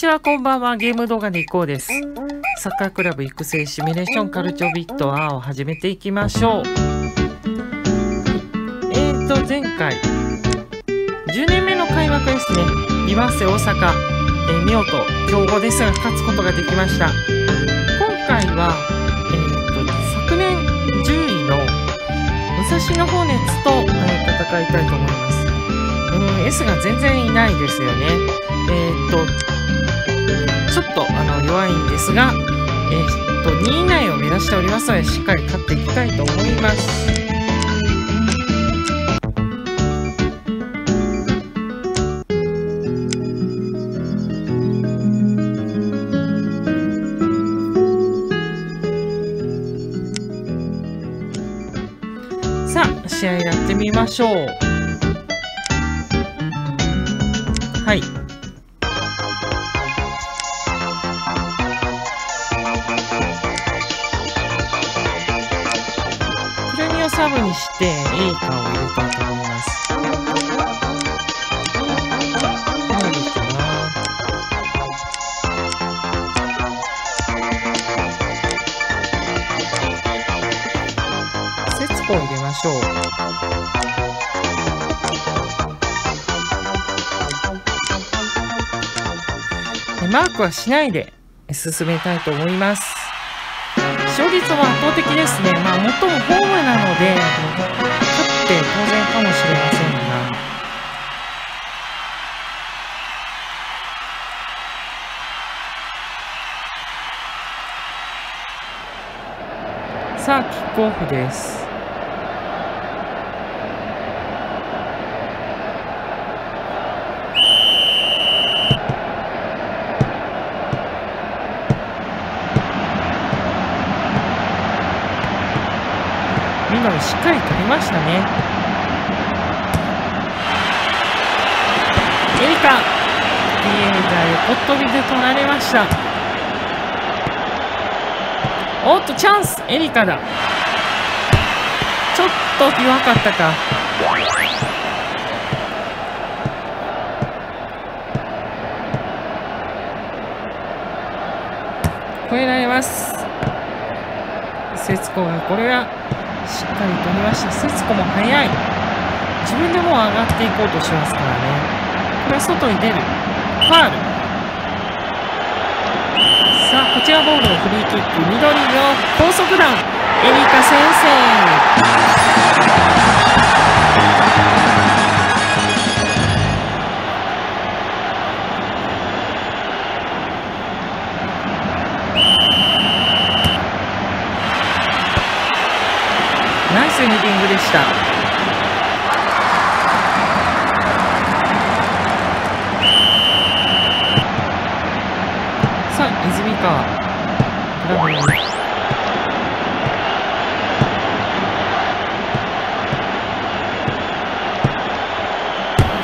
ちは、こんばんは。ゲーム動画でいこうです。サッカークラブ育成シミュレーションカルチョビット R を始めていきましょう。えーと、前回、10年目の開幕ですね。リバース大阪、えー、見事、強豪ですが勝つことができました。今回は、えーと、昨年10位の武蔵野ホーネッツと、えー、戦いたいと思います。うん、S が全然いないですよね。えー、っと、ちょっとあの弱いんですが、えー、っと、2位以内を目指しておりますので、しっかり勝っていきたいと思います。さあ、試合やってみましょう。をサブにしてエイカを入れたいと思います。節子を入れましょう。マークはしないで進めたいと思います。勝率は圧倒的ですね。まあ、最もホームなので、勝って当然かもしれませんが。さあ、キックオフです。しっかり取りましたね。エリカ。ディエーザ横飛びで取られました。おっとチャンス。エリカだ。ちょっと弱かったか。超えられます。節子がこれはしっかり取りました。節子も速い。自分でもう上がっていこうとしますからね。これは外に出る。ファール。さあこちらボールのフリーキック。緑の高速弾エリカ先生。した。さあ泉川。グラブに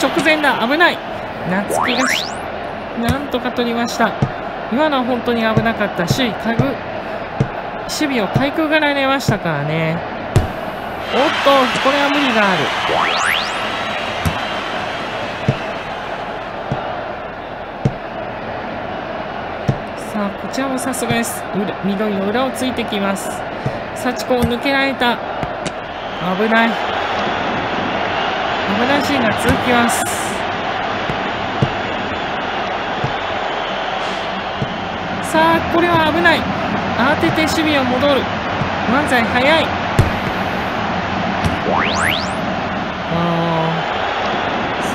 直前だ危ない。夏木がしなんとか取りました。今のは本当に危なかった。首位かぐ守備をかいくぐられましたからね。おっとこれは無理がある。さあこちらもさすがです。緑の裏をついてきます。幸子を抜けられた。危ない。危ないシーンが続きます。さあこれは危ない。慌てて守備を戻る。漫才早い。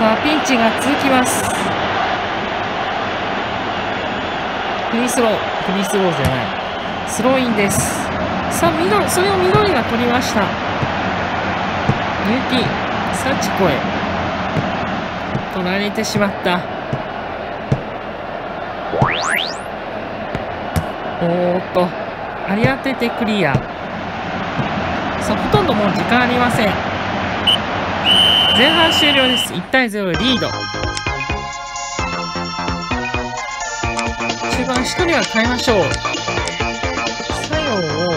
さあピンチが続きます。フリースロー。フリースローじゃない。スローインです。さあ緑それを緑が取りました。ゆき幸子へ。取られてしまった。おーっと。あり当ててクリア。さあほとんどもう時間ありません。前半終了です。1対0リード。中盤1人は変えましょう。作用を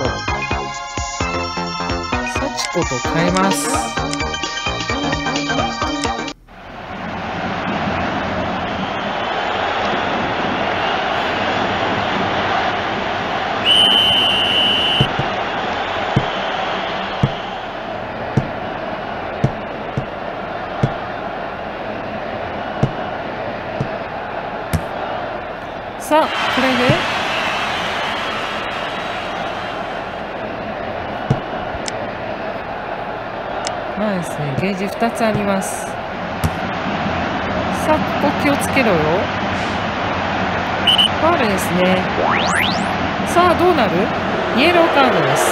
幸子と変えます。さあこれでまあですねゲージ2つあります。さあここ気をつけろよ。ファールですね。さあどうなる？イエローカードです。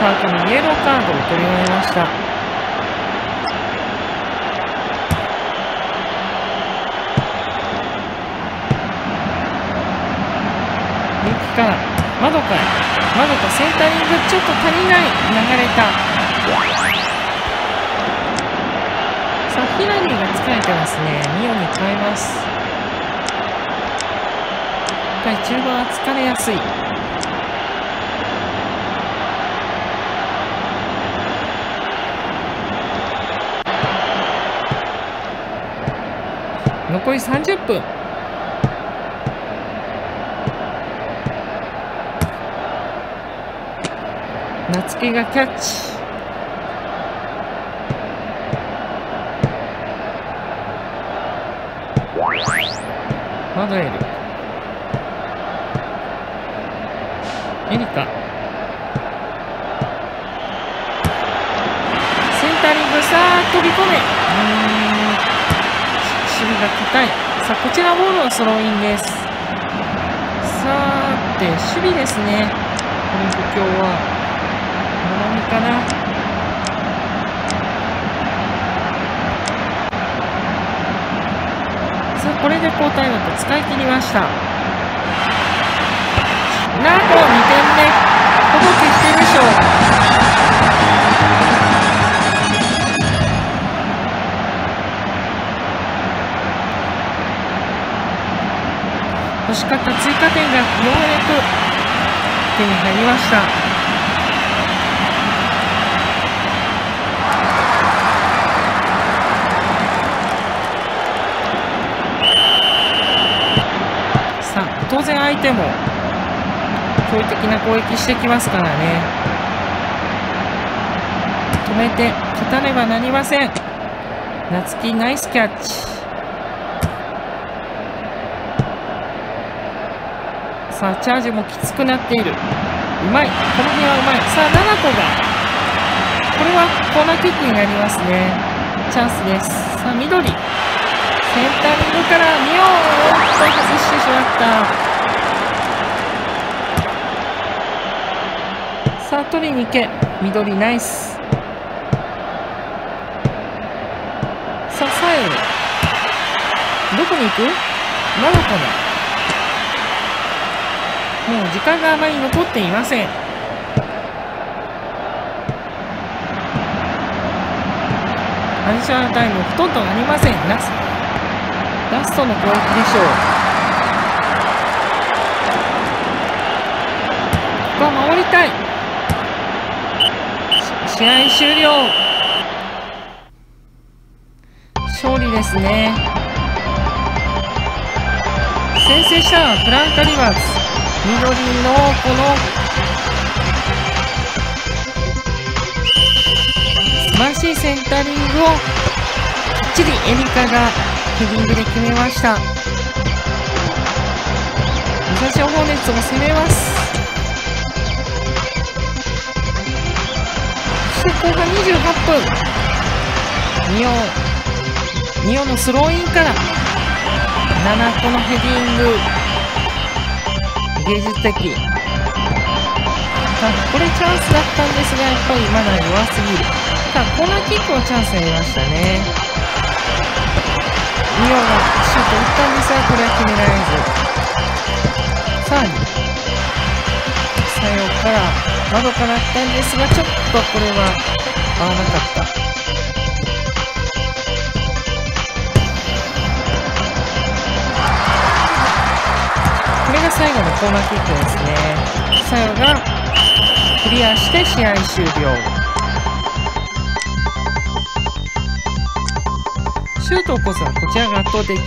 カートにイエローカードを取り終えました右から窓から窓とセンタリングちょっと足りない流れた。さあヒラリーが疲れてますね。ミオに変えます。やっぱり中盤は疲れやすい。残り30分。夏希がキャッチ。マドエル。エリカ。センタリングさあ飛び込め。守備が硬い。さあこちらボールのスローインです。さて守備ですね。この不況は。七海かな。さあこれで交代枠使い切りました。なんと2点目。ほぼ決定でしょう。欲しかった追加点がようやく手に入りましたさあ当然相手も驚異的な攻撃してきますからね。止めて勝たねばなりません。夏希ナイスキャッチ。さあチャージもきつくなっている。うまい。この辺はうまい。さあ7個が。これはコーナーキックになりますね。チャンスです。さあ緑。センタリングから見ようおっと外してしまったさあ取りに行け。緑ナイス。さあ最後どこに行く？まだかなもう時間があまり残っていません。アディショナルタイムほとんどありません。ラスラストの攻撃でしょう。ここは守りたい。試合終了。勝利ですね。先制したプランカリバーズ。緑のこの素晴らしいセンタリングをきっちりエリカがヘディングで決めました。武蔵野ホーネッツも攻めます後半28分。ニオニオのスローインから。7個のヘディング。芸術的。あこれチャンスだったんですがやっぱりまだ弱すぎる。さあコーナーキックはチャンスありましたね。ミオがシュート打ったんですがこれは決められず。さらに左右から。窓からったんですがちょっとこれは合わなかったこれが最後のコーナーキックですね。サヨがクリアして試合終了。シュートを起こすのはこちらが圧倒的。え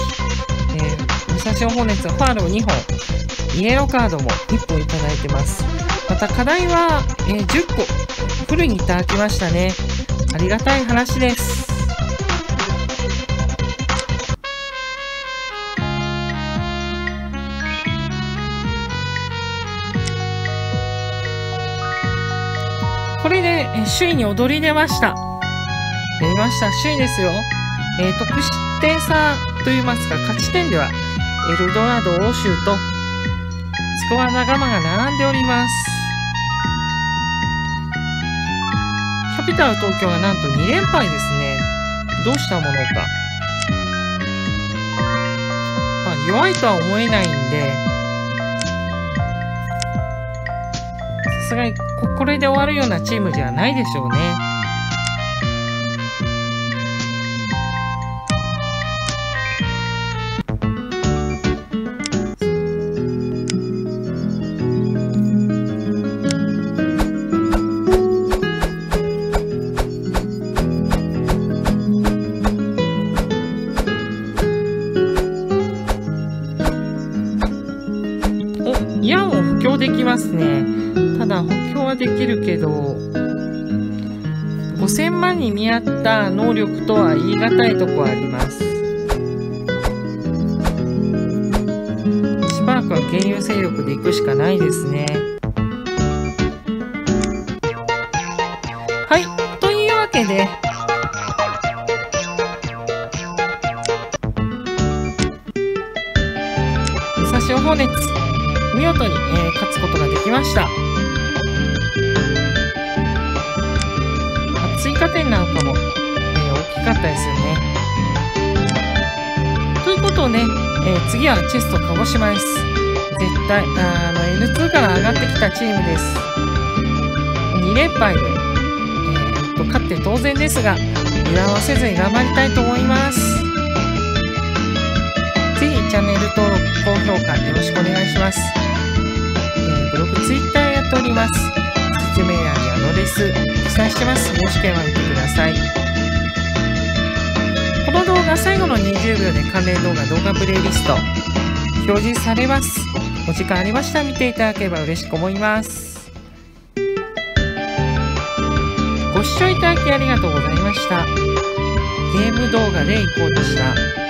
ー、武蔵野ホーネッツはファールを2本、イエローカードも1本いただいてます。また課題は、えー、10個フルにいただきましたね。ありがたい話です。これで、えー、首位に踊り出ました。出ました。首位ですよ、えー、得失点差といいますか勝ち点ではエルドラド欧州とスコア仲間が並んでおります。ピタル東京がなんと2連敗ですね。どうしたものか。まあ、弱いとは思えないんで、さすがにこれで終わるようなチームじゃないでしょうね。ますね。ただ補強はできるけど、5000万に見合った能力とは言い難いとこあります。しばらくは原油勢力で行くしかないですね。はい、というわけで、武蔵尾熱見事に、えー勝つことができました。追加点なんかも、えー大きかったですよね。ということで、えー次はチェスト鹿児島です。絶対、あの、N2 から上がってきたチームです。2連敗で、えーっと、勝って当然ですが、油断はせずに頑張りたいと思います。ぜひチャンネル登録、高評価よろしくお願いします。えーブログ、ツイッターやっております。説明欄にアドレス記載してます。もしければ見てください。この動画最後の20秒で関連動画、動画プレイリスト表示されます。お時間ありましたら見ていただければ嬉しく思います。ご視聴いただきありがとうございました。ゲーム動画でいこうでした。